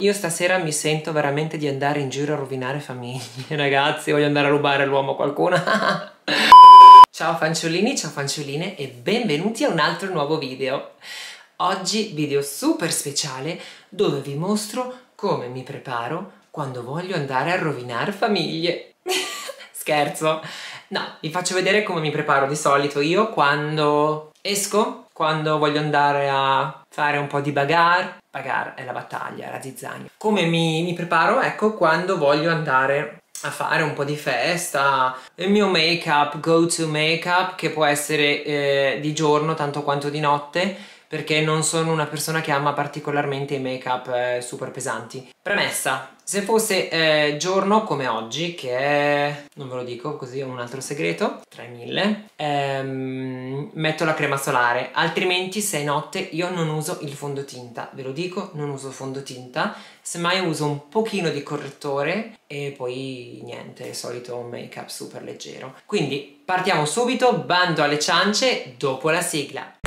Io stasera mi sento veramente di andare in giro a rovinare famiglie, ragazzi, voglio andare a rubare l'uomo a qualcuno. ciao fanciullini, ciao fanciulline e benvenuti a un altro nuovo video. Oggi video super speciale dove vi mostro come mi preparo quando voglio andare a rovinare famiglie. Scherzo. No, vi faccio vedere come mi preparo di solito io quando esco, quando voglio andare a fare un po' di bagarre, bagarre è la battaglia, la zizzania. Come mi, mi preparo, ecco, quando voglio andare a fare un po' di festa, il mio make up, go to make up, che può essere eh, di giorno tanto quanto di notte, perché non sono una persona che ama particolarmente i make up eh, super pesanti. Premessa, se fosse eh, giorno come oggi, che è, non ve lo dico così è un altro segreto, tra i mille, ehm, metto la crema solare, altrimenti se è notte io non uso il fondotinta, ve lo dico, non uso fondotinta, semmai uso un pochino di correttore e poi niente, solito make up super leggero. Quindi partiamo subito, bando alle ciance dopo la sigla.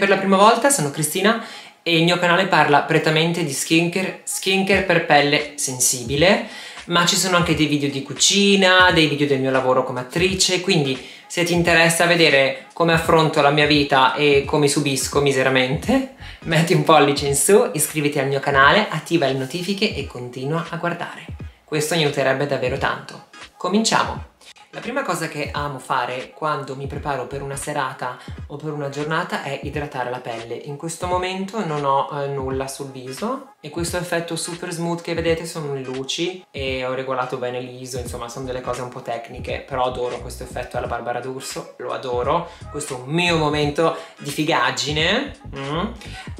Per la prima volta, sono Cristina e il mio canale parla prettamente di skincare, skincare per pelle sensibile, ma ci sono anche dei video di cucina, dei video del mio lavoro come attrice, quindi se ti interessa vedere come affronto la mia vita e come subisco miseramente, metti un pollice in su, iscriviti al mio canale, attiva le notifiche e continua a guardare. Questo mi aiuterebbe davvero tanto. Cominciamo! La prima cosa che amo fare quando mi preparo per una serata o per una giornata è idratare la pelle. In questo momento non ho eh, nulla sul viso e questo effetto super smooth che vedete sono le luci e ho regolato bene l'iso, insomma sono delle cose un po' tecniche, però adoro questo effetto alla Barbara D'Urso, lo adoro, questo è un mio momento di figaggine. Mm.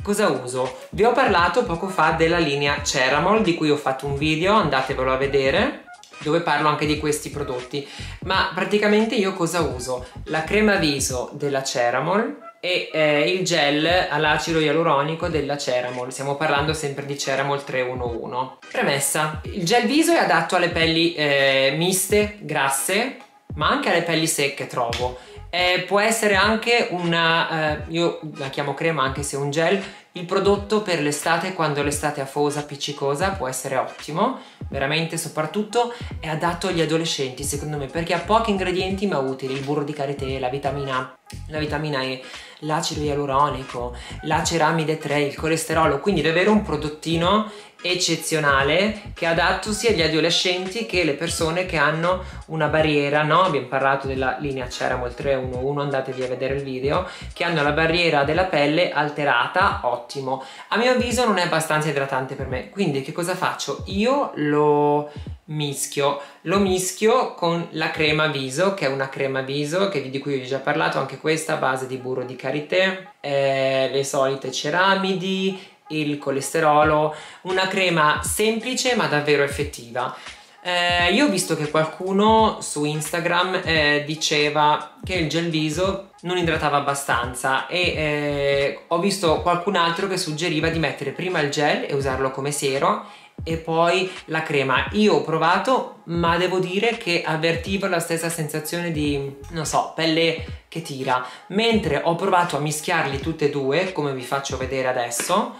Cosa uso? Vi ho parlato poco fa della linea Ceramol di cui ho fatto un video, andatevelo a vedere dove parlo anche di questi prodotti. Ma praticamente io cosa uso? la crema viso della Ceramol e eh, il gel all'acido ialuronico della Ceramol. Stiamo parlando sempre di Ceramol 311 premessa il gel viso è adatto alle pelli eh, miste, grasse ma anche alle pelli secche trovo. Eh, può essere anche una, eh, io la chiamo crema anche se è un gel, il prodotto per l'estate quando l'estate è afosa, appiccicosa può essere ottimo, veramente soprattutto è adatto agli adolescenti secondo me perché ha pochi ingredienti ma utili, il burro di karité, la vitamina, la vitamina E, l'acido ialuronico, la ceramide 3, il colesterolo, quindi davvero un prodottino eccezionale che è adatto sia agli adolescenti che alle persone che hanno una barriera, no? Abbiamo parlato della linea Ceramol 311, andatevi a vedere il video, che hanno la barriera della pelle alterata, ottimo. A mio avviso non è abbastanza idratante per me, quindi che cosa faccio? Io lo mischio, lo mischio con la crema viso, che è una crema viso che, di cui vi ho già parlato, anche questa a base di burro di karité, eh, le solite ceramidi, il colesterolo, una crema semplice ma davvero effettiva. Eh, io ho visto che qualcuno su Instagram eh, diceva che il gel viso non idratava abbastanza e eh, ho visto qualcun altro che suggeriva di mettere prima il gel e usarlo come siero e poi la crema. Io ho provato, ma devo dire che avvertivo la stessa sensazione di, non so, pelle che tira. Mentre ho provato a mischiarli tutte e due, come vi faccio vedere adesso,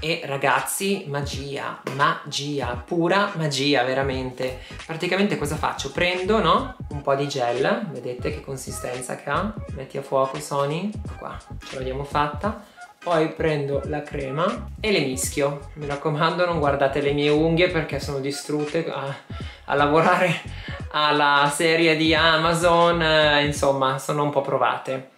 e ragazzi, magia, magia, pura magia, veramente. Praticamente cosa faccio? Prendo, no? Un po' di gel, vedete che consistenza che ha? Metti a fuoco, Sony. Qua, ce l'abbiamo fatta poi prendo la crema e le mischio. Mi raccomando non guardate le mie unghie perché sono distrutte a, a lavorare alla serie di Amazon, eh, insomma sono un po' provate.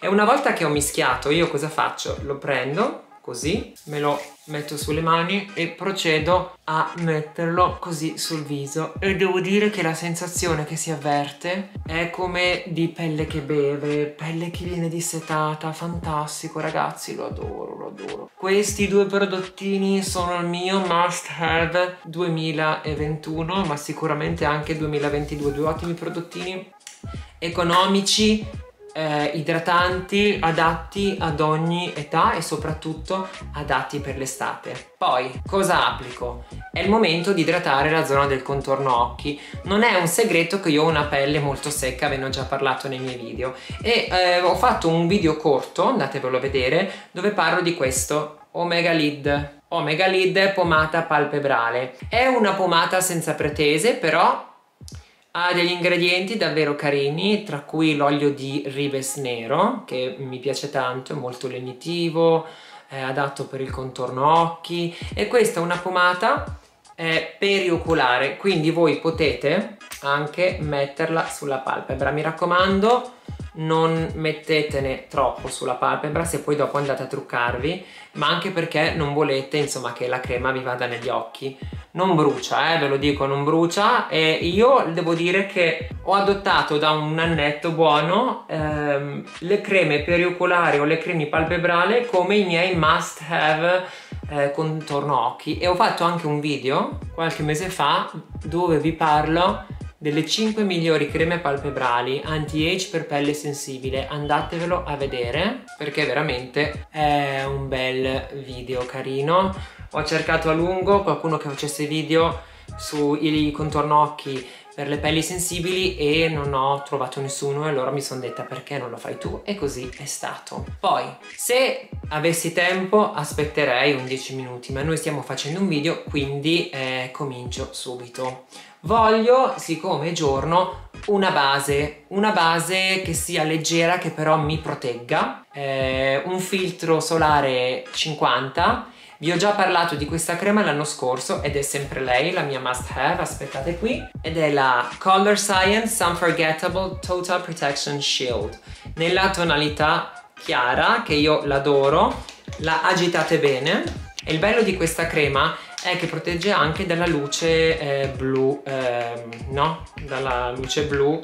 E una volta che ho mischiato io cosa faccio? Lo prendo così, me lo metto sulle mani e procedo a metterlo così sul viso e devo dire che la sensazione che si avverte è come di pelle che beve, pelle che viene dissetata, fantastico ragazzi, lo adoro, lo adoro. Questi due prodottini sono il mio must have 2021 ma sicuramente anche 2022, due ottimi prodottini economici eh, idratanti adatti ad ogni età e soprattutto adatti per l'estate. Poi, cosa applico? È il momento di idratare la zona del contorno occhi. Non è un segreto che io ho una pelle molto secca, ve ne ho già parlato nei miei video. E eh, ho fatto un video corto, andatevelo a vedere, dove parlo di questo Omega Lid. Omega Lid pomata palpebrale. È una pomata senza pretese, però ha degli ingredienti davvero carini, tra cui l'olio di ribes nero, che mi piace tanto, è molto lenitivo, è adatto per il contorno occhi e questa è una pomata eh, perioculare, quindi voi potete anche metterla sulla palpebra. Mi raccomando, non mettetene troppo sulla palpebra se poi dopo andate a truccarvi ma anche perché non volete insomma che la crema vi vada negli occhi. Non brucia eh, ve lo dico non brucia. E io devo dire che ho adottato da un annetto buono ehm, le creme perioculari o le creme palpebrale come i miei must have eh, contorno occhi. E ho fatto anche un video qualche mese fa dove vi parlo delle 5 migliori creme palpebrali anti-age per pelle sensibile. Andatevelo a vedere perché veramente è un bel video carino. Ho cercato a lungo qualcuno che facesse video sui contorno occhi per le pelli sensibili e non ho trovato nessuno e allora mi sono detta perché non lo fai tu e così è stato. Poi se avessi tempo aspetterei un 10 minuti ma noi stiamo facendo un video quindi eh, comincio subito. Voglio, siccome è giorno, una base, una base che sia leggera che però mi protegga, eh, un filtro solare 50 vi ho già parlato di questa crema l'anno scorso ed è sempre lei, la mia must have, aspettate qui. Ed è la Color Science Unforgettable Total Protection Shield. Nella tonalità chiara, che io l'adoro, la agitate bene. E il bello di questa crema è che protegge anche dalla luce eh, blu, eh, no? Dalla luce blu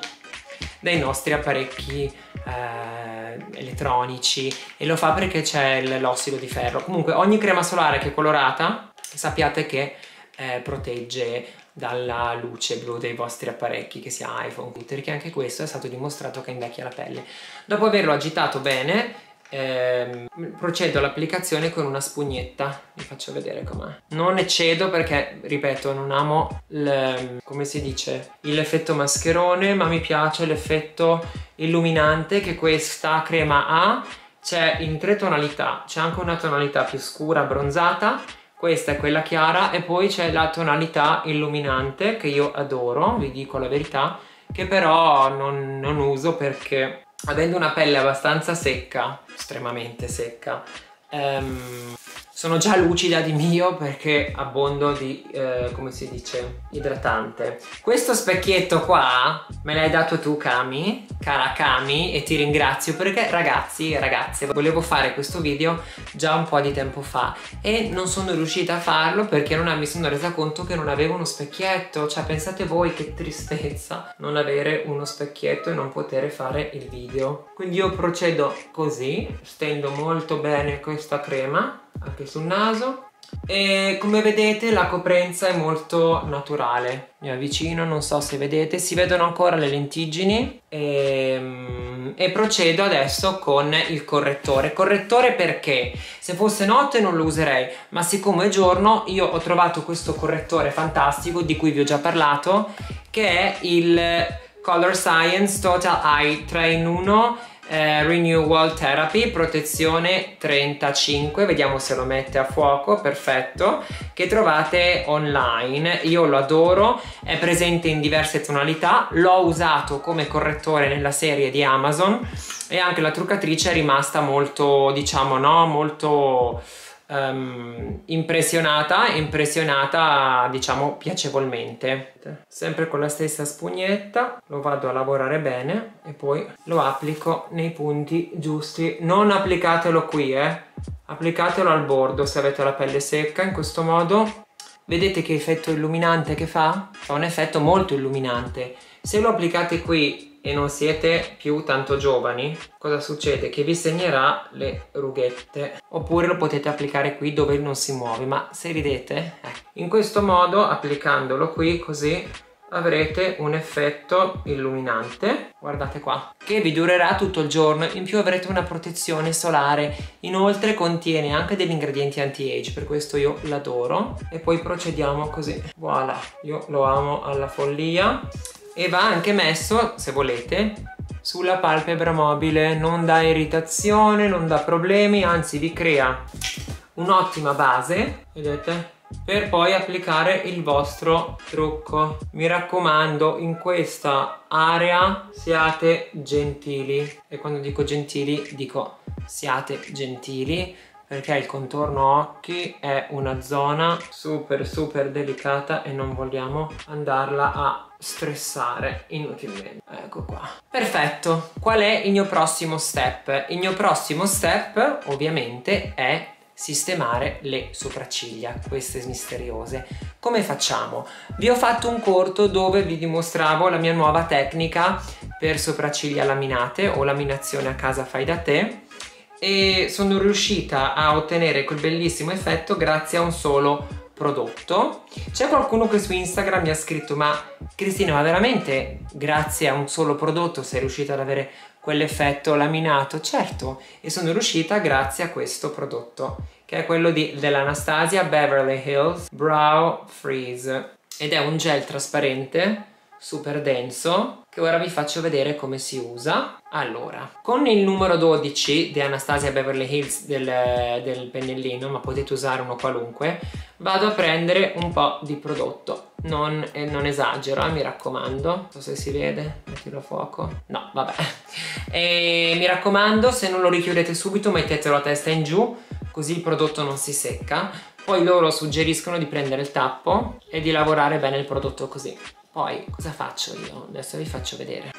dei nostri apparecchi eh, elettronici e lo fa perché c'è l'ossido di ferro. Comunque ogni crema solare che è colorata sappiate che eh, protegge dalla luce blu dei vostri apparecchi che sia iPhone, computer, che anche questo è stato dimostrato che invecchia la pelle. Dopo averlo agitato bene ehm, procedo all'applicazione con una spugnetta. Vi faccio vedere com'è. Non eccedo perché ripeto non amo come si dice l'effetto mascherone ma mi piace l'effetto illuminante che questa crema ha. C'è in tre tonalità. C'è anche una tonalità più scura bronzata questa è quella chiara. E poi c'è la tonalità illuminante che io adoro vi dico la verità che però non, non uso perché avendo una pelle abbastanza secca, estremamente secca, ehm, sono già lucida di mio perché abbondo di, eh, come si dice, idratante. Questo specchietto qua me l'hai dato tu Kami, cara Kami, e ti ringrazio perché ragazzi e ragazze, volevo fare questo video già un po' di tempo fa e non sono riuscita a farlo perché non mi sono resa conto che non avevo uno specchietto. Cioè pensate voi che tristezza non avere uno specchietto e non poter fare il video. Quindi io procedo così, stendo molto bene questa crema anche sul naso. E come vedete la coprenza è molto naturale. Mi avvicino non so se vedete si vedono ancora le lentiggini. E, ehm, e, procedo adesso con il correttore. Correttore perché? Se fosse notte non lo userei ma siccome è giorno io ho trovato questo correttore fantastico di cui vi ho già parlato che è il Color Science Total Eye 3 in 1 eh, Renewal Therapy, protezione 35, vediamo se lo mette a fuoco, perfetto, che trovate online, io lo adoro, è presente in diverse tonalità, l'ho usato come correttore nella serie di Amazon e anche la truccatrice è rimasta molto, diciamo, no, molto um, impressionata, impressionata diciamo piacevolmente. Sempre con la stessa spugnetta lo vado a lavorare bene e poi lo applico nei punti giusti. Non applicatelo qui, eh. Applicatelo al bordo se avete la pelle secca, in questo modo vedete che effetto illuminante che fa? Fa un effetto molto illuminante. Se lo applicate qui e non siete più tanto giovani, cosa succede? Che vi segnerà le rughette. Oppure lo potete applicare qui dove non si muove, ma se ridete, eh. in questo modo, applicandolo qui così, avrete un effetto illuminante. Guardate qua. Che vi durerà tutto il giorno. In più avrete una protezione solare. Inoltre contiene anche degli ingredienti anti-age per questo io l'adoro. E poi procediamo così. Voilà io lo amo alla follia e va anche messo se volete sulla palpebra mobile. Non dà irritazione non dà problemi anzi vi crea un'ottima base vedete? Per poi applicare il vostro trucco. Mi raccomando in questa area siate gentili. E quando dico gentili dico siate gentili perché il contorno occhi è una zona super super delicata e non vogliamo andarla a stressare inutilmente. Ecco qua. Perfetto. Qual è il mio prossimo step? Il mio prossimo step ovviamente è sistemare le sopracciglia, queste misteriose. Come facciamo? Vi ho fatto un corto dove vi dimostravo la mia nuova tecnica per sopracciglia laminate o laminazione a casa fai da te. E sono riuscita a ottenere quel bellissimo effetto grazie a un solo prodotto. C'è qualcuno che su Instagram mi ha scritto ma Cristina ma veramente grazie a un solo prodotto sei riuscita ad avere quell'effetto laminato? Certo e sono riuscita grazie a questo prodotto che è quello dell'Anastasia Beverly Hills Brow Freeze ed è un gel trasparente super denso che ora vi faccio vedere come si usa. Allora con il numero 12 di Anastasia Beverly Hills del, del pennellino ma potete usare uno qualunque vado a prendere un po' di prodotto. Non, eh, non esagero eh, mi raccomando. Non so se si vede mettilo a fuoco. No vabbè. E mi raccomando se non lo richiudete subito mettetelo a testa in giù così il prodotto non si secca. Poi loro suggeriscono di prendere il tappo e di lavorare bene il prodotto così poi cosa faccio io? Adesso vi faccio vedere.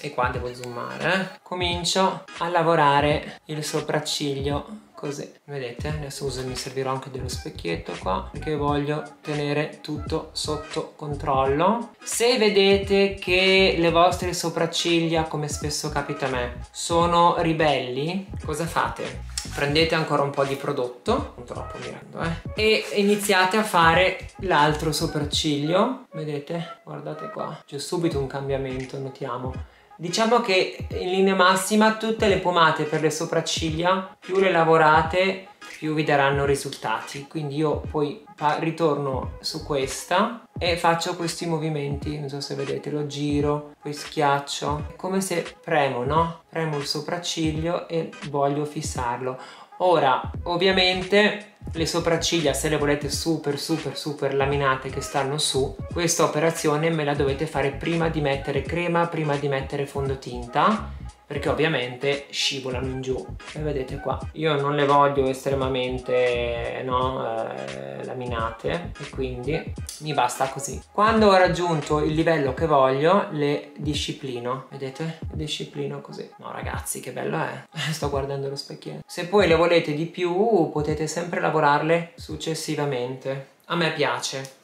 E qua devo zoomare. Eh? Comincio a lavorare il sopracciglio così vedete adesso uso, mi servirò anche dello specchietto qua perché voglio tenere tutto sotto controllo se vedete che le vostre sopracciglia come spesso capita a me sono ribelli cosa fate prendete ancora un po' di prodotto non troppo mi rendo eh e iniziate a fare l'altro sopracciglio. Vedete? Guardate qua. C'è subito un cambiamento notiamo. Diciamo che in linea massima tutte le pomate per le sopracciglia, più le lavorate, più vi daranno risultati. Quindi io poi ritorno su questa e faccio questi movimenti, non so se vedete, lo giro, poi schiaccio. È come se premo, no? Premo il sopracciglio e voglio fissarlo. Ora, ovviamente le sopracciglia se le volete super super super laminate che stanno su questa operazione me la dovete fare prima di mettere crema prima di mettere fondotinta perché ovviamente scivolano in giù. E vedete qua. Io non le voglio estremamente no, eh, laminate. E quindi mi basta così. Quando ho raggiunto il livello che voglio le disciplino. Vedete? Disciplino così. No ragazzi che bello è. Sto guardando lo specchietto. Se poi le volete di più potete sempre lavorarle successivamente. A me piace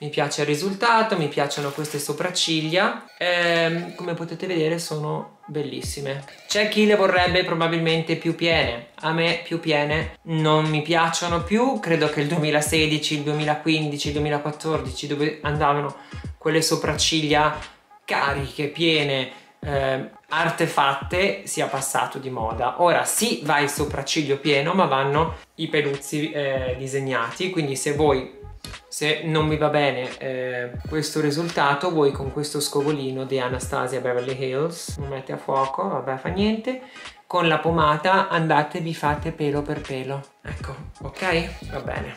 mi piace il risultato, mi piacciono queste sopracciglia, ehm, come potete vedere sono bellissime. C'è chi le vorrebbe probabilmente più piene, a me più piene non mi piacciono più, credo che il 2016, il 2015, il 2014 dove andavano quelle sopracciglia cariche, piene, eh, artefatte sia passato di moda. Ora sì va il sopracciglio pieno ma vanno i peluzzi eh, disegnati, quindi se voi se non vi va bene eh, questo risultato voi con questo scovolino di Anastasia Beverly Hills lo mettete a fuoco vabbè fa niente. Con la pomata andate vi fate pelo per pelo. Ecco ok? Va bene.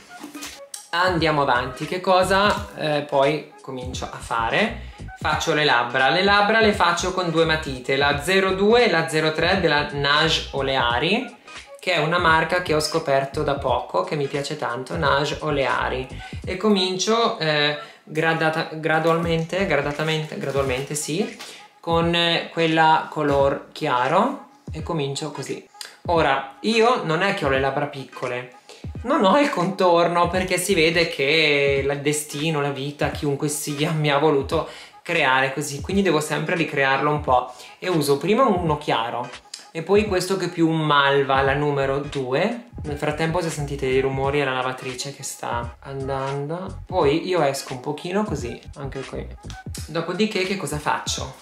Andiamo avanti. Che cosa eh, poi comincio a fare? Faccio le labbra. Le labbra le faccio con due matite la 02 e la 03 della Nage Oleari che è una marca che ho scoperto da poco, che mi piace tanto, Nage Oleari. E comincio eh, gradata, gradualmente, gradatamente, gradualmente sì, con eh, quella color chiaro e comincio così. Ora, io non è che ho le labbra piccole, non ho il contorno perché si vede che il destino, la vita, chiunque sia, mi ha voluto creare così, quindi devo sempre ricrearlo un po' e uso prima uno chiaro e poi questo che è più un malva, la numero 2. Nel frattempo se sentite i rumori è la lavatrice che sta andando. Poi io esco un pochino così, anche qui. Dopodiché che cosa faccio?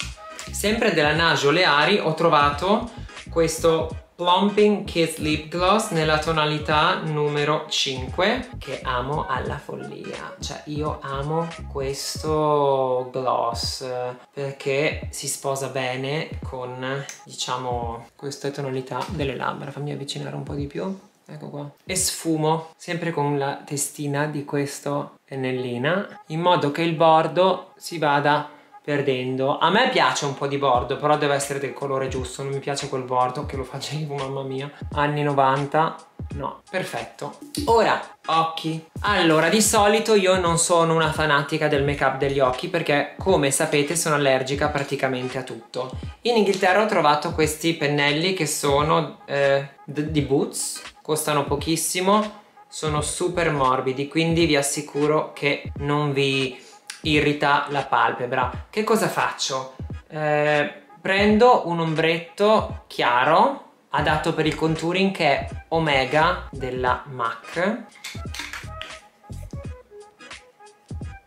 Sempre della Nage Oleari ho trovato questo Plumping Kids Lip Gloss nella tonalità numero 5 che amo alla follia. Cioè io amo questo gloss perché si sposa bene con diciamo queste tonalità delle labbra. Fammi avvicinare un po' di più. Ecco qua. E sfumo sempre con la testina di questo pennellina in modo che il bordo si vada perdendo. A me piace un po' di bordo, però deve essere del colore giusto, non mi piace quel bordo che lo facevo, mamma mia. Anni 90, no, perfetto. Ora, occhi. Allora, di solito io non sono una fanatica del make up degli occhi perché, come sapete, sono allergica praticamente a tutto. In Inghilterra ho trovato questi pennelli che sono eh, di Boots, costano pochissimo, sono super morbidi, quindi vi assicuro che non vi irrita la palpebra. Che cosa faccio? Eh, prendo un ombretto chiaro adatto per il contouring che è Omega della MAC.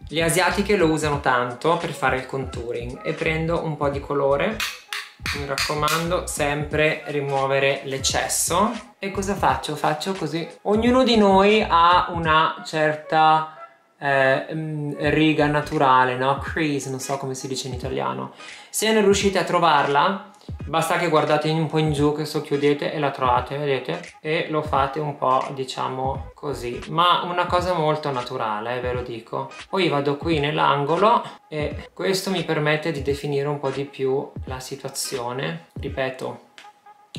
Le asiatiche lo usano tanto per fare il contouring e prendo un po' di colore mi raccomando sempre rimuovere l'eccesso e cosa faccio? faccio così ognuno di noi ha una certa eh, mm, riga naturale, no? Crease, non so come si dice in italiano. Se non riuscite a trovarla, basta che guardate un po' in giù, che socchiudete e la trovate, vedete? E lo fate un po', diciamo, così. Ma una cosa molto naturale, eh, ve lo dico. Poi vado qui nell'angolo e questo mi permette di definire un po' di più la situazione. Ripeto,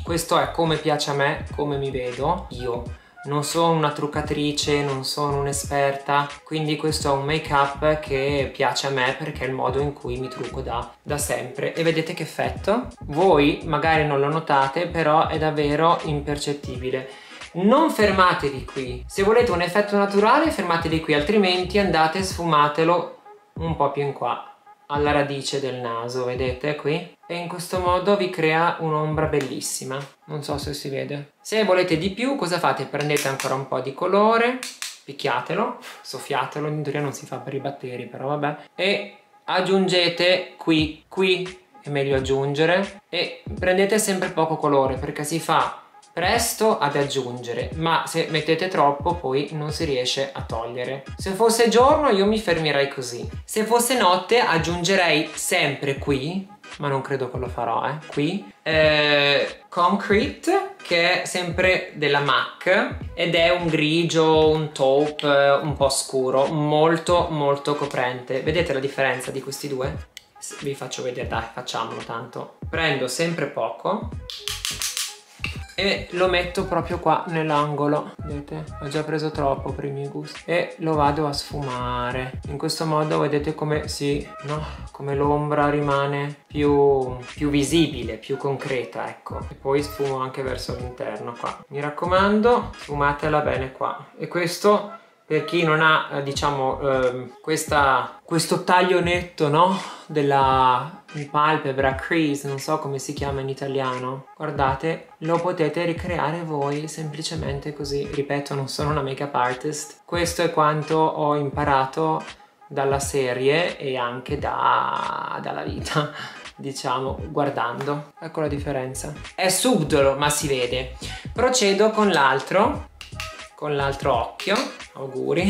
questo è come piace a me, come mi vedo io non sono una truccatrice, non sono un'esperta, quindi questo è un make up che piace a me perché è il modo in cui mi trucco da, da sempre. E vedete che effetto? Voi magari non lo notate, però è davvero impercettibile. Non fermatevi qui, se volete un effetto naturale fermatevi qui, altrimenti andate e sfumatelo un po' più in qua alla radice del naso, vedete qui? E in questo modo vi crea un'ombra bellissima, non so se si vede. Se volete di più, cosa fate? Prendete ancora un po' di colore, picchiatelo, soffiatelo, in teoria non si fa per i batteri, però vabbè, e aggiungete qui, qui. È meglio aggiungere, e prendete sempre poco colore perché si fa presto ad aggiungere ma se mettete troppo poi non si riesce a togliere. Se fosse giorno io mi fermerei così. Se fosse notte aggiungerei sempre qui ma non credo che lo farò eh. Qui. Eh, concrete che è sempre della MAC ed è un grigio un taupe un po' scuro molto molto coprente. Vedete la differenza di questi due? Vi faccio vedere dai facciamolo tanto. Prendo sempre poco e lo metto proprio qua nell'angolo. Vedete? Ho già preso troppo per i miei gusti. E lo vado a sfumare. In questo modo vedete come si no? Come l'ombra rimane più, più visibile più concreta ecco. E poi sfumo anche verso l'interno qua. Mi raccomando sfumatela bene qua. E questo per chi non ha eh, diciamo eh, questa, questo taglio netto no? della palpebra crease non so come si chiama in italiano. Guardate lo potete ricreare voi semplicemente così. Ripeto non sono una make up artist. Questo è quanto ho imparato dalla serie e anche da, dalla vita diciamo guardando. Ecco la differenza. È subdolo ma si vede. Procedo con l'altro con l'altro occhio auguri.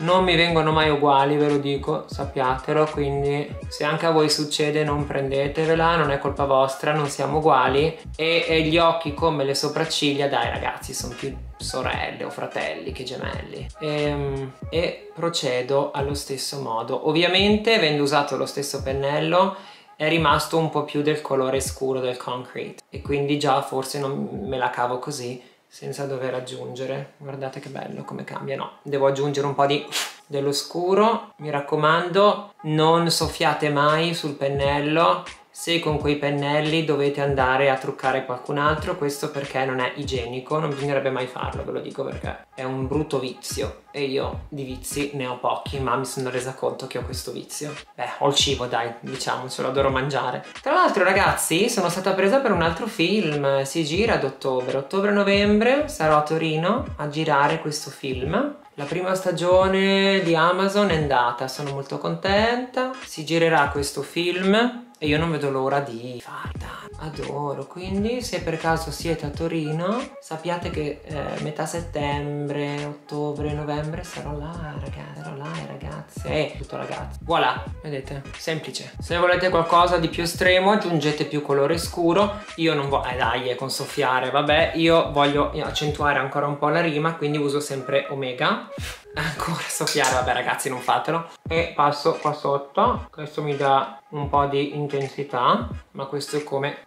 Non mi vengono mai uguali ve lo dico sappiatelo quindi se anche a voi succede non prendetevela non è colpa vostra non siamo uguali. E, e gli occhi come le sopracciglia dai ragazzi sono più sorelle o fratelli che gemelli. E, ehm, e procedo allo stesso modo. Ovviamente avendo usato lo stesso pennello è rimasto un po' più del colore scuro del concrete. E quindi già forse non me la cavo così senza dover aggiungere. Guardate che bello come cambia. No devo aggiungere un po' di dello scuro mi raccomando non soffiate mai sul pennello se con quei pennelli dovete andare a truccare qualcun altro, questo perché non è igienico, non bisognerebbe mai farlo, ve lo dico perché è un brutto vizio e io di vizi ne ho pochi, ma mi sono resa conto che ho questo vizio. Beh, ho il cibo, dai, diciamo, ce lo adoro mangiare. Tra l'altro, ragazzi, sono stata presa per un altro film, si gira ad ottobre, ottobre-novembre, sarò a Torino a girare questo film la prima stagione di Amazon è andata, sono molto contenta. Si girerà questo film e io non vedo l'ora di farla. Adoro, quindi se per caso siete a Torino sappiate che eh, metà settembre, ottobre, novembre sarò là ragazzi, sarò là ragazze, eh, tutto ragazzi. Voilà, vedete? Semplice. Se volete qualcosa di più estremo aggiungete più colore scuro. Io non voglio, eh dai, è con soffiare, vabbè, io voglio accentuare ancora un po' la rima, quindi uso sempre Omega ancora soffiare, vabbè ragazzi non fatelo e passo qua sotto questo mi dà un po' di intensità ma questo è come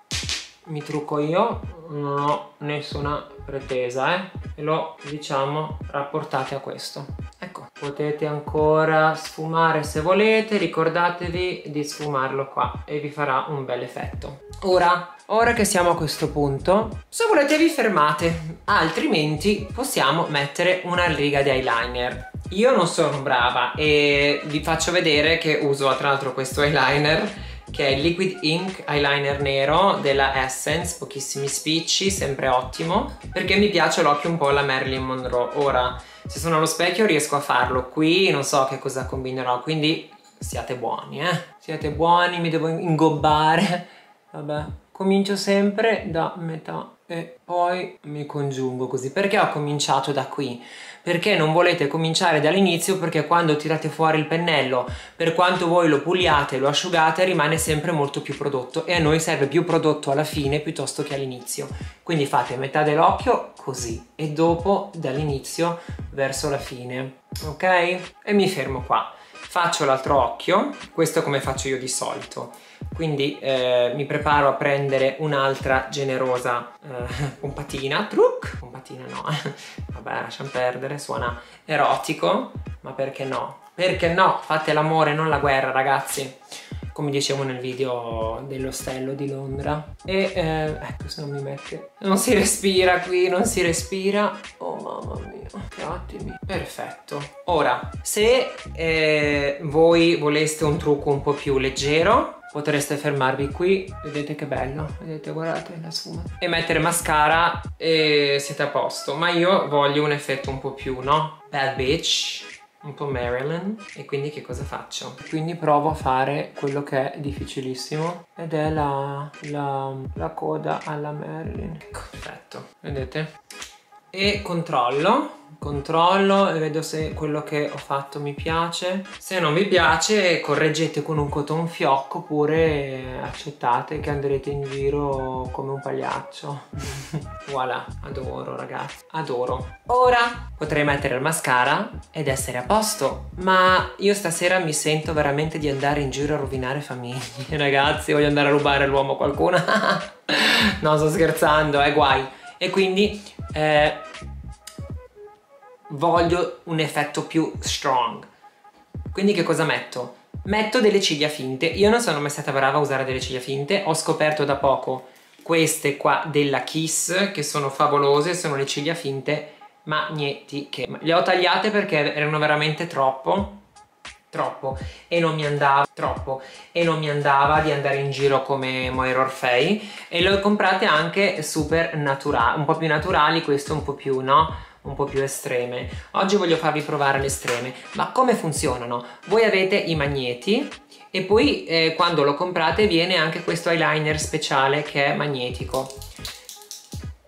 mi trucco io non ho nessuna pretesa eh? e lo diciamo rapportate a questo. Ecco. Potete ancora sfumare se volete ricordatevi di sfumarlo qua e vi farà un bel effetto. Ora ora che siamo a questo punto se volete vi fermate altrimenti possiamo mettere una riga di eyeliner. Io non sono brava e vi faccio vedere che uso tra l'altro questo eyeliner che è il Liquid Ink Eyeliner Nero della Essence, pochissimi spicci, sempre ottimo, perché mi piace l'occhio un po' alla Marilyn Monroe. Ora, se sono allo specchio riesco a farlo, qui non so che cosa combinerò, quindi siate buoni, eh? Siate buoni, mi devo ingobbare. Vabbè, comincio sempre da metà e poi mi congiungo così. Perché ho cominciato da qui? Perché non volete cominciare dall'inizio perché quando tirate fuori il pennello, per quanto voi lo puliate lo asciugate, rimane sempre molto più prodotto e a noi serve più prodotto alla fine piuttosto che all'inizio. Quindi fate metà dell'occhio così e dopo dall'inizio verso la fine, ok? E mi fermo qua. Faccio l'altro occhio, questo come faccio io di solito quindi eh, mi preparo a prendere un'altra generosa eh, pompatina, truc, pompatina no, vabbè lasciamo perdere, suona erotico, ma perché no? Perché no? Fate l'amore, non la guerra ragazzi come dicevo nel video dell'ostello di Londra. E eh, ecco se non mi mette. Non si respira qui non si respira. Oh mamma mia. Che attimi. Perfetto. Ora se eh, voi voleste un trucco un po' più leggero potreste fermarvi qui. Vedete che bello. Vedete guardate la sfuma. E mettere mascara e siete a posto. Ma io voglio un effetto un po' più no? Bad bitch un po' Marilyn e quindi che cosa faccio? Quindi provo a fare quello che è difficilissimo ed è la, la, la coda alla Marilyn ecco, perfetto vedete? E controllo controllo e vedo se quello che ho fatto mi piace. Se non vi piace correggete con un cotton fiocco oppure accettate che andrete in giro come un pagliaccio. Voilà adoro ragazzi adoro. Ora potrei mettere il mascara ed essere a posto ma io stasera mi sento veramente di andare in giro a rovinare famiglie ragazzi. Voglio andare a rubare l'uomo a qualcuno no sto scherzando è guai. E quindi eh, voglio un effetto più strong. Quindi che cosa metto? Metto delle ciglia finte. Io non sono mai stata brava a usare delle ciglia finte, ho scoperto da poco queste qua della Kiss che sono favolose, sono le ciglia finte magnetiche. Le ho tagliate perché erano veramente troppo troppo e non mi andava troppo e non mi andava di andare in giro come Moira Orfei. E le ho comprate anche super naturali un po' più naturali questo un po' più no? Un po' più estreme. Oggi voglio farvi provare le estreme. Ma come funzionano? Voi avete i magneti e poi eh, quando lo comprate viene anche questo eyeliner speciale che è magnetico.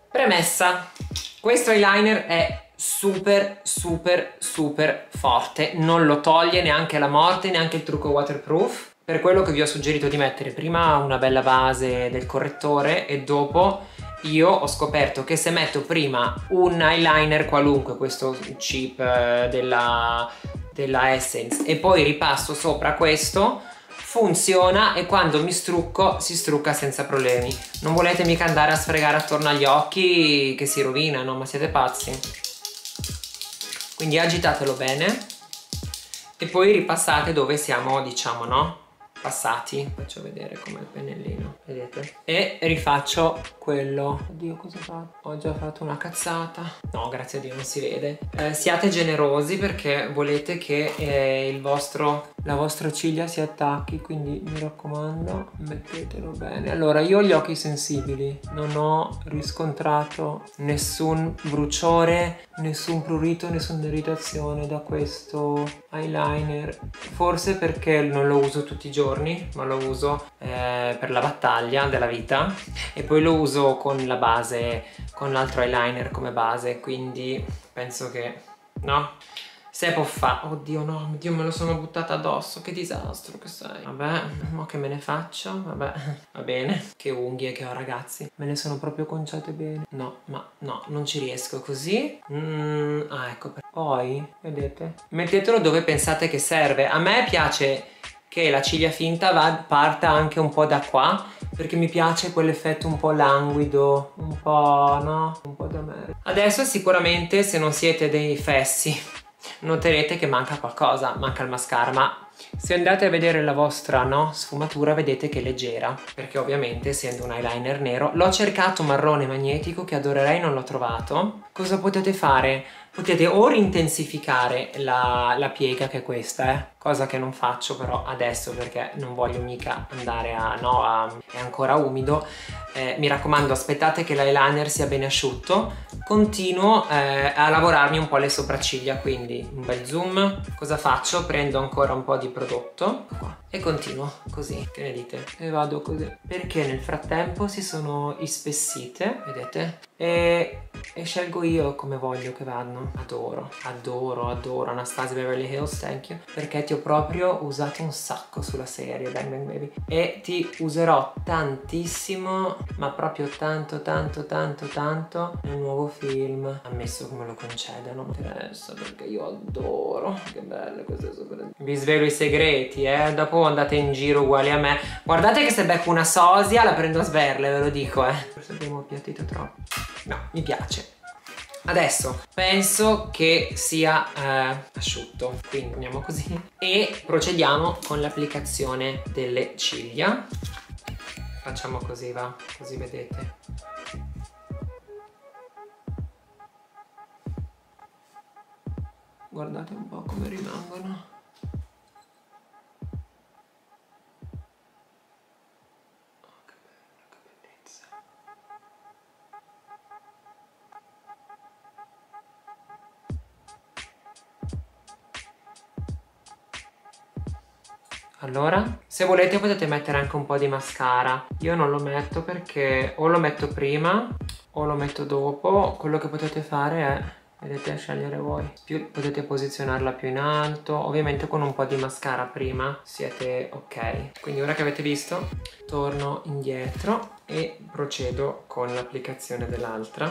Premessa. Questo eyeliner è super super super forte. Non lo toglie neanche la morte neanche il trucco waterproof. Per quello che vi ho suggerito di mettere prima una bella base del correttore e dopo io ho scoperto che se metto prima un eyeliner qualunque questo cheap eh, della, della Essence e poi ripasso sopra questo funziona e quando mi strucco si strucca senza problemi. Non volete mica andare a sfregare attorno agli occhi che si rovinano ma siete pazzi quindi agitatelo bene e poi ripassate dove siamo diciamo no passati. Faccio vedere come il pennellino vedete? E rifaccio quello. Oddio cosa fatto ho già fatto una cazzata. No grazie a dio non si vede. Eh, siate generosi perché volete che eh, il vostro la vostra ciglia si attacchi quindi mi raccomando mettetelo bene. Allora io ho gli occhi sensibili. Non ho riscontrato nessun bruciore nessun prurito nessuna irritazione da questo eyeliner. Forse perché non lo uso tutti i giorni ma lo uso eh, per la battaglia della vita e poi lo uso con la base con l'altro eyeliner come base quindi penso che no se può fare. Oddio no, Dio me lo sono buttata addosso, che disastro che sei. Vabbè, mo che me ne faccio? Vabbè, va bene. Che unghie che ho ragazzi. Me le sono proprio conciate bene. No, ma no, non ci riesco così. Mm, ah, ecco. Poi, vedete? Mettetelo dove pensate che serve. A me piace che la ciglia finta va, parta anche un po' da qua perché mi piace quell'effetto un po' languido, un po', no? Un po' da me. Adesso sicuramente se non siete dei fessi noterete che manca qualcosa, manca il mascara, ma se andate a vedere la vostra no, sfumatura vedete che è leggera, perché ovviamente essendo un eyeliner nero, l'ho cercato marrone magnetico che adorerei, non l'ho trovato. Cosa potete fare? Potete o rintensificare la, la piega che è questa, eh? cosa che non faccio però adesso perché non voglio mica andare a... no, a, è ancora umido. Eh, mi raccomando aspettate che l'eyeliner sia bene asciutto. Continuo eh, a lavorarmi un po' le sopracciglia, quindi un bel zoom. Cosa faccio? Prendo ancora un po' di prodotto qua e continuo così, che ne dite? E vado così. Perché nel frattempo si sono ispessite, vedete? E, e scelgo io come voglio che vadano. Adoro, adoro, adoro Anastasia Beverly Hills, thank you. Perché ti ho proprio usato un sacco sulla serie Bang Bang Baby. E ti userò tantissimo, ma proprio tanto, tanto, tanto, tanto nel nuovo film. Ammesso che me lo conceda, non mi interessa perché io adoro. Che belle queste sopra. Vi svelo i segreti, eh. Dopo andate in giro uguali a me. Guardate che se becco una sosia la prendo a sverle, ve lo dico, eh. Forse abbiamo appiattito troppo. No, mi piace. Adesso penso che sia eh, asciutto, quindi andiamo così e procediamo con l'applicazione delle ciglia. Facciamo così, va, così vedete. Guardate un po' come rimangono. Allora, se volete potete mettere anche un po' di mascara. Io non lo metto perché o lo metto prima o lo metto dopo. Quello che potete fare è vedete scegliere voi più, potete posizionarla più in alto ovviamente con un po' di mascara prima siete ok quindi ora che avete visto torno indietro e procedo con l'applicazione dell'altra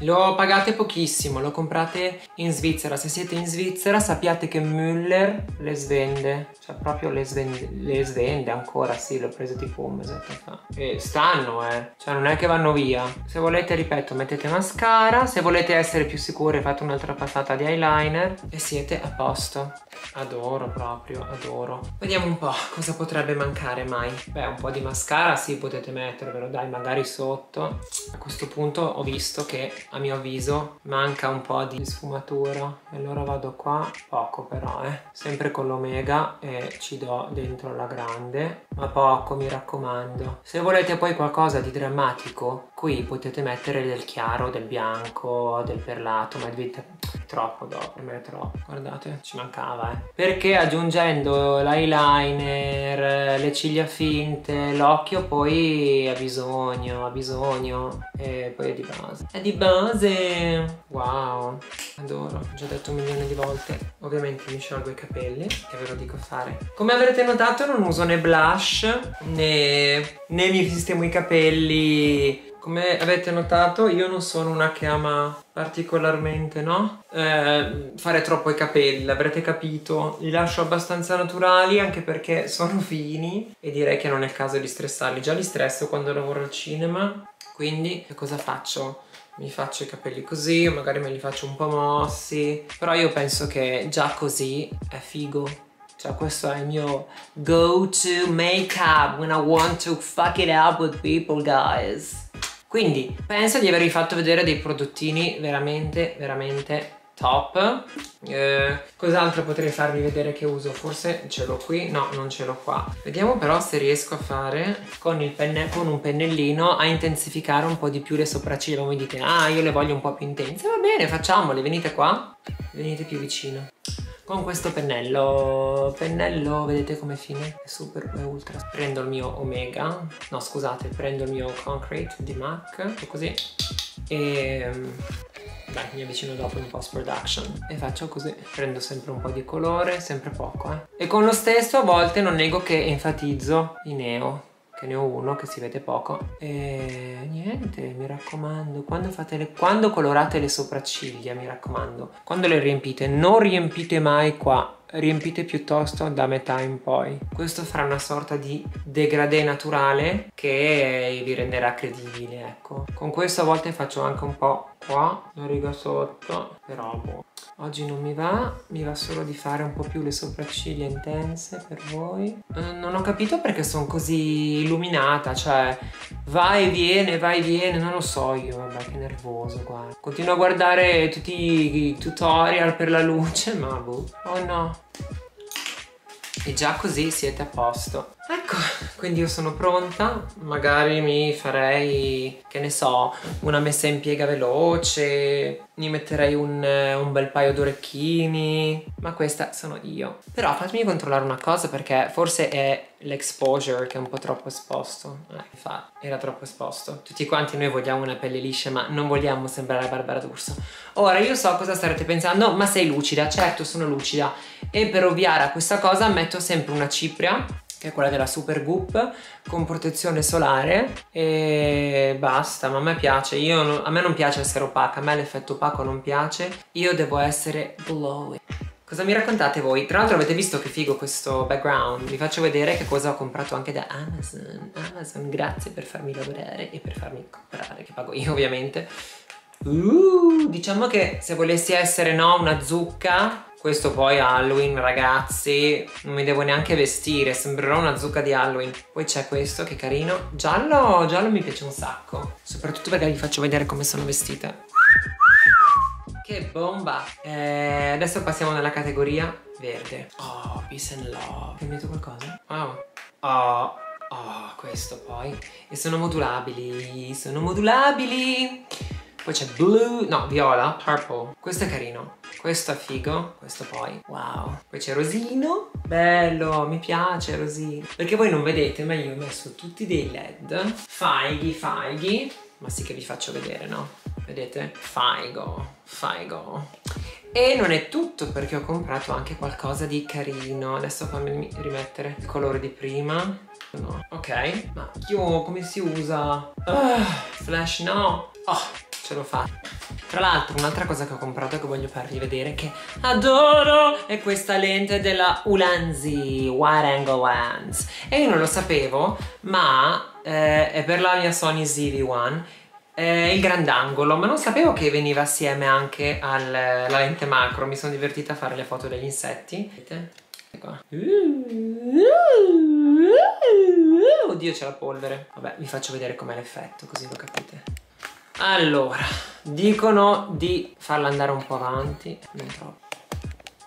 lo pagate pochissimo, lo comprate in Svizzera. Se siete in Svizzera sappiate che Müller le svende, cioè proprio le svende, le svende ancora, sì, l'ho preso tipo un mesetto fa. E stanno, eh, cioè non è che vanno via. Se volete, ripeto, mettete mascara, se volete essere più sicuri fate un'altra passata di eyeliner e siete a posto. Adoro proprio, adoro. Vediamo un po' cosa potrebbe mancare mai. Beh, un po' di mascara sì, potete mettervelo, dai, magari sotto. A questo punto ho visto che a mio avviso manca un po' di sfumatura. E allora vado qua, poco però, eh. Sempre con l'omega e ci do dentro la grande, ma poco mi raccomando. Se volete poi qualcosa di drammatico, qui potete mettere del chiaro, del bianco, del perlato, ma diventa troppo dopo, me troppo. Guardate, ci mancava, eh. Perché aggiungendo l'eyeliner, le ciglia finte, l'occhio poi ha bisogno, ha bisogno. E poi è di base. È di base! Wow, adoro, ho già detto un milione di volte. Ovviamente mi sciolgo i capelli, e ve lo dico fare. Come avrete notato non uso né blush, né, né mi sistemo i capelli come avete notato io non sono una che ama particolarmente, no? Eh, fare troppo i capelli, l'avrete capito. Li lascio abbastanza naturali anche perché sono fini e direi che non è il caso di stressarli. Già li stresso quando lavoro al cinema, quindi che cosa faccio? mi faccio i capelli così, magari me li faccio un po' mossi, però io penso che già così è figo cioè questo è il mio go to makeup when I want to fuck it up with people guys quindi penso di avervi fatto vedere dei prodottini veramente veramente top. Eh, cos'altro potrei farvi vedere che uso? Forse ce l'ho qui? No non ce l'ho qua. Vediamo però se riesco a fare con, penne con un pennellino a intensificare un po' di più le sopracciglia. Voi dite ah io le voglio un po' più intense. Va bene facciamole venite qua. Venite più vicino con questo pennello. Pennello vedete come fine? È super è ultra. Prendo il mio omega. No scusate prendo il mio concrete di MAC. Così. E dai mi avvicino dopo in post production. E faccio così. Prendo sempre un po' di colore sempre poco eh. e con lo stesso a volte non nego che enfatizzo i neo che ne ho uno che si vede poco e niente mi raccomando quando, le, quando colorate le sopracciglia mi raccomando quando le riempite non riempite mai qua riempite piuttosto da metà in poi. Questo farà una sorta di degradé naturale che vi renderà credibile, ecco. Con questo a volte faccio anche un po' qua, la riga sotto, però boh. Oggi non mi va, mi va solo di fare un po' più le sopracciglia intense per voi. Eh, non ho capito perché sono così illuminata, cioè va e viene, va e viene, non lo so io, vabbè che nervoso, guarda. Continuo a guardare tutti i tutorial per la luce, ma boh. Oh no. E già così siete a posto. Ecco, quindi io sono pronta, magari mi farei, che ne so, una messa in piega veloce, mi metterei un, un bel paio d'orecchini, ma questa sono io. Però fatemi controllare una cosa perché forse è l'exposure che è un po' troppo esposto. Eh, infatti, era troppo esposto. Tutti quanti noi vogliamo una pelle liscia, ma non vogliamo sembrare Barbara D'Urso. Ora, io so cosa starete pensando, ma sei lucida? Certo, sono lucida. E per ovviare a questa cosa metto sempre una cipria che è quella della Super Goop con protezione solare e basta, ma a me piace, io, a me non piace essere opaca, a me l'effetto opaco non piace, io devo essere glowy. Cosa mi raccontate voi? Tra l'altro avete visto che figo questo background, vi faccio vedere che cosa ho comprato anche da Amazon. Amazon, grazie per farmi lavorare e per farmi comprare, che pago io ovviamente. Uh, diciamo che se volessi essere no una zucca questo poi Halloween, ragazzi, non mi devo neanche vestire, sembrerò una zucca di Halloween. Poi c'è questo, che carino. Giallo, giallo mi piace un sacco, soprattutto perché vi faccio vedere come sono vestite. Che bomba! Eh, adesso passiamo nella categoria verde. Oh, peace and love. Cambiato qualcosa? Wow. Oh, oh, questo poi. E sono modulabili, sono modulabili. Poi c'è blu, no, viola, purple. Questo è carino. Questo è figo. Questo poi, wow. Poi c'è rosino. Bello, mi piace rosino. Perché voi non vedete, ma io ho messo tutti dei led. Faighi, faighi. Ma sì che vi faccio vedere, no? Vedete? Faigo, faigo. E non è tutto perché ho comprato anche qualcosa di carino. Adesso fammi rimettere il colore di prima. No. Ok, ma io come si usa? Uh, flash no. Oh, ce l'ho fatta. Tra l'altro un'altra cosa che ho comprato che voglio farvi vedere che adoro è questa lente della Ulanzi Wide Angle Lens e io non lo sapevo ma eh, è per la mia Sony ZV-1 eh, il grandangolo ma non sapevo che veniva assieme anche alla lente macro mi sono divertita a fare le foto degli insetti vedete? Qua. Oddio c'è la polvere vabbè vi faccio vedere com'è l'effetto così lo capite allora, dicono di farla andare un po' avanti, non troppo.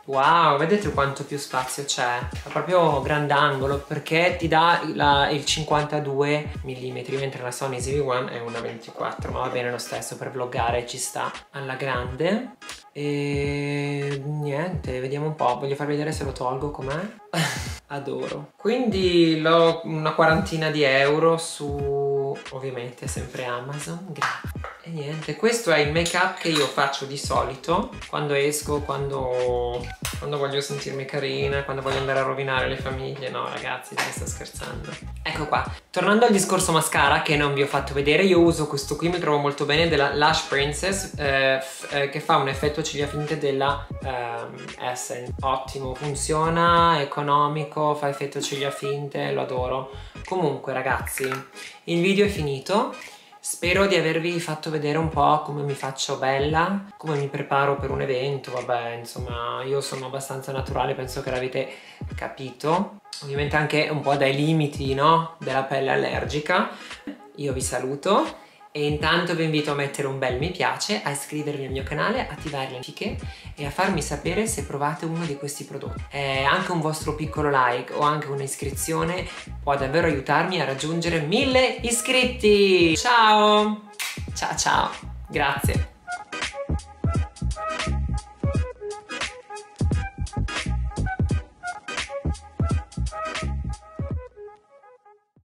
Wow, vedete quanto più spazio c'è? È proprio grandangolo perché ti dà la, il 52 mm, mentre la Sony ZV-1 è una 24, ma va bene lo stesso per vloggare, ci sta alla grande. E niente, vediamo un po', voglio farvi vedere se lo tolgo com'è. Adoro. Quindi l'ho una quarantina di euro su ovviamente sempre Amazon, grazie. E niente, questo è il make up che io faccio di solito quando esco, quando, quando voglio sentirmi carina, quando voglio andare a rovinare le famiglie. No ragazzi, vi sto scherzando. Ecco qua, tornando al discorso mascara che non vi ho fatto vedere, io uso questo qui, mi trovo molto bene, della Lash Princess, eh, eh, che fa un effetto ciglia finte della eh, Essence. Ottimo, funziona, economico, fa effetto ciglia finte, lo adoro. Comunque ragazzi, il video è finito. Spero di avervi fatto vedere un po' come mi faccio bella, come mi preparo per un evento, vabbè, insomma, io sono abbastanza naturale, penso che l'avete capito. Ovviamente anche un po' dai limiti, no? Della pelle allergica. Io vi saluto e intanto vi invito a mettere un bel mi piace, a iscrivervi al mio canale, attivare le notifiche e a farmi sapere se provate uno di questi prodotti. Eh, anche un vostro piccolo like o anche un'iscrizione può davvero aiutarmi a raggiungere mille iscritti! Ciao! Ciao ciao! Grazie!